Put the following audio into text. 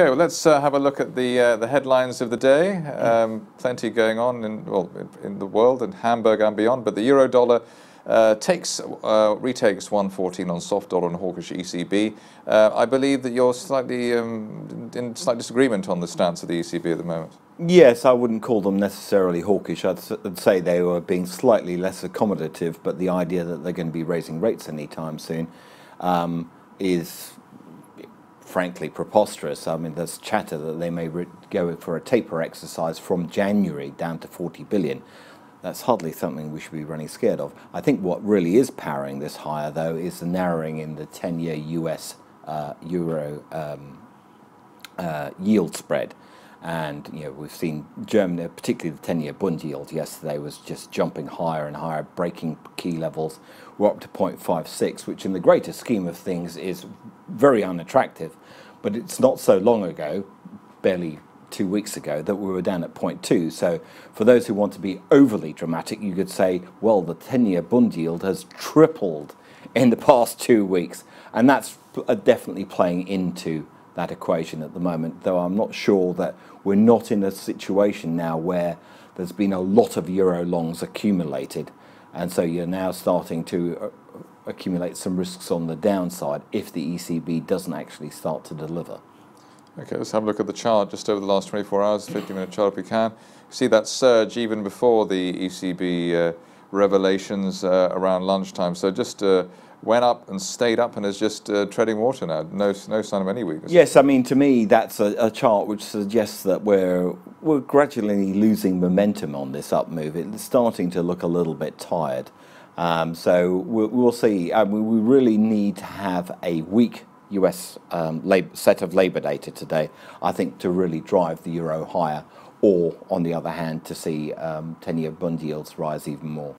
Okay, well, let's uh, have a look at the uh, the headlines of the day. Um, plenty going on in well in, in, the world and Hamburg and beyond. But the euro dollar uh, takes uh, retakes 114 on soft dollar and hawkish ECB. Uh, I believe that you're slightly um, in slight disagreement on the stance of the ECB at the moment. Yes, I wouldn't call them necessarily hawkish. I'd, I'd say they were being slightly less accommodative, but the idea that they're going to be raising rates anytime soon um, is frankly preposterous. I mean, there's chatter that they may go for a taper exercise from January down to 40 billion. That's hardly something we should be running scared of. I think what really is powering this higher, though, is the narrowing in the 10-year US uh, euro um, uh, yield spread. And you know we've seen Germany, particularly the 10-year Bund yield yesterday, was just jumping higher and higher, breaking key levels. We're up to 0.56, which in the greater scheme of things is very unattractive. But it's not so long ago, barely two weeks ago, that we were down at 0.2. So for those who want to be overly dramatic, you could say, well, the 10-year Bund yield has tripled in the past two weeks, and that's definitely playing into that equation at the moment, though I'm not sure that we're not in a situation now where there's been a lot of euro longs accumulated, and so you're now starting to uh, accumulate some risks on the downside if the ECB doesn't actually start to deliver. Okay, let's have a look at the chart just over the last 24 hours, 50 minute chart if we can. See that surge even before the ECB uh, revelations uh, around lunchtime. So just uh, went up and stayed up and is just uh, treading water now. No, no sign of any weakness. Yes, I mean to me that's a, a, chart which suggests that we're we're gradually losing momentum on this up move. It's starting to look a little bit tired. Um, so we'll, we'll see. I mean, we really need to have a weak US um, set of labour data today, I think, to really drive the euro higher, or on the other hand, to see um, 10 year bond yields rise even more.